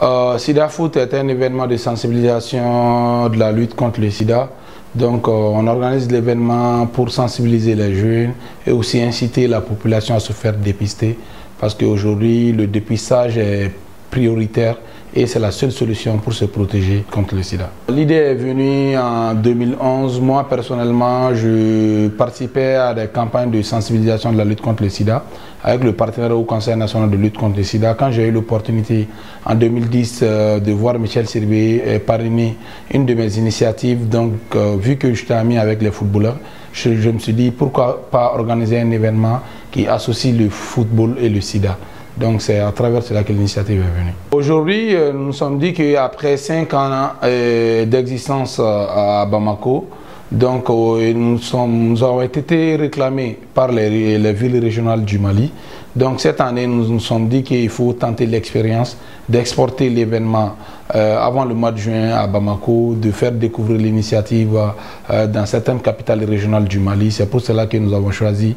Euh, SIDA Foot est un événement de sensibilisation de la lutte contre le sida. Donc euh, on organise l'événement pour sensibiliser les jeunes et aussi inciter la population à se faire dépister parce qu'aujourd'hui le dépistage est prioritaire et c'est la seule solution pour se protéger contre le sida. L'idée est venue en 2011. Moi, personnellement, je participais à des campagnes de sensibilisation de la lutte contre le sida avec le partenaire au Conseil national de lutte contre le sida. Quand j'ai eu l'opportunité en 2010 euh, de voir Michel Sirbé parrainer une de mes initiatives, donc euh, vu que j'étais ami avec les footballeurs, je me suis dit pourquoi pas organiser un événement qui associe le football et le sida. Donc c'est à travers cela que l'initiative est venue. Aujourd'hui, euh, nous nous sommes dit qu'après cinq ans euh, d'existence euh, à Bamako, donc nous, nous, avons été réclamés par les, villes régionales du Mali. Donc cette année, nous nous sommes dit qu'il faut tenter l'expérience d'exporter l'événement avant le mois de juin à Bamako, de faire découvrir l'initiative dans certaines capitales régionales du Mali. C'est pour cela que nous avons choisi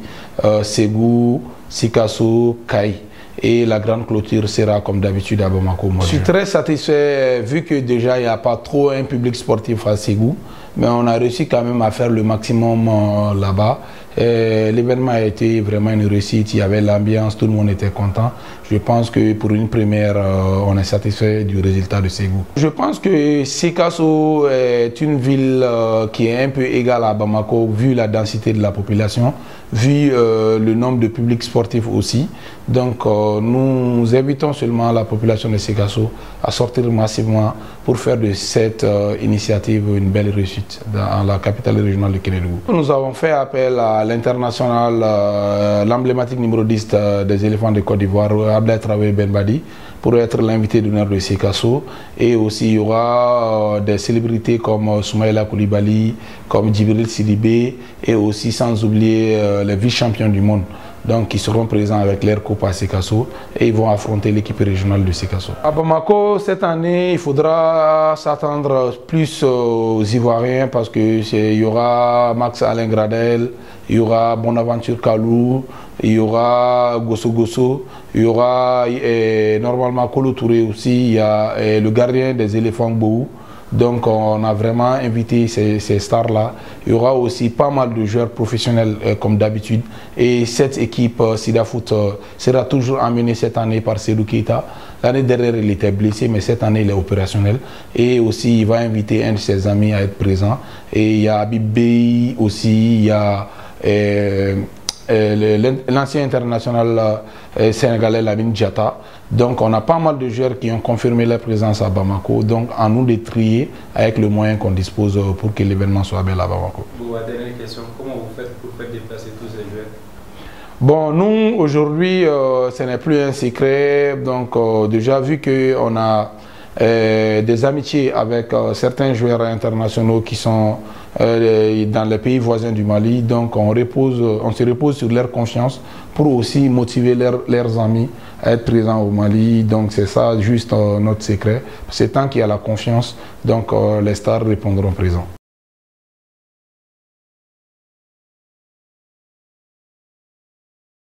Ségou, Sikasso, Kaï et la grande clôture sera comme d'habitude à Bamako. Je suis très satisfait vu que déjà il n'y a pas trop un public sportif à Ségou, mais on a réussi quand même à faire le maximum euh, là-bas. L'événement a été vraiment une réussite, il y avait l'ambiance, tout le monde était content. Je pense que pour une première, euh, on est satisfait du résultat de Ségou. Je pense que Sikasso est une ville euh, qui est un peu égale à Bamako vu la densité de la population, vu le nombre de publics sportifs aussi. Donc nous invitons seulement la population de Sikasso à sortir massivement pour faire de cette initiative une belle réussite dans la capitale régionale de Kénédougou. Nous avons fait appel à l'international, euh, l'emblématique numéro 10 euh, des éléphants de Côte d'Ivoire, Abdel Traoré Benbadi, pour être l'invité d'honneur de Sikasso. Et aussi, il y aura euh, des célébrités comme Soumaïla Koulibaly, comme Djibril Sidibé, et aussi sans oublier les vice-champions du monde donc qui seront présents avec leur coupe à Sekasso et ils vont affronter l'équipe régionale de Sekasso. À Bamako, cette année, il faudra s'attendre plus aux Ivoiriens parce qu'il y aura Max Alain Gradel, il y aura Bonaventure Kalou, il y aura Gosso Gosso, il y aura normalement Kolo Touré aussi, il y a le gardien des éléphants Bou. Donc on a vraiment invité ces, stars-là. Il y aura aussi pas mal de joueurs professionnels euh, comme d'habitude. Et cette équipe euh, Sida Foot euh, sera toujours amenée cette année par Sedou Keita. L'année dernière, il était blessé, mais cette année, il est opérationnel. Et aussi, il va inviter un de ses amis à être présent. Et il y a Abib Bey aussi, il y a... l'ancien international sénégalais Lamine Diata. Donc on a pas mal de joueurs qui ont confirmé leur présence à Bamako. Donc en nous de trier avec le moyen qu'on dispose pour que l'événement soit bel à Bamako. dernière question, comment vous faites pour faire déplacer tous ces joueurs? Bon, nous, aujourd'hui, euh, ce n'est plus un secret. Donc, euh, déjà, vu qu'on a euh, des amitiés avec certains joueurs internationaux qui sont dans les pays voisins du Mali, donc on, repose, on se repose sur leur confiance pour aussi motiver leurs amis être présent au Mali. Donc c'est ça juste euh, notre secret. C'est tant qu'il y a la confiance, donc euh, les stars répondront présents.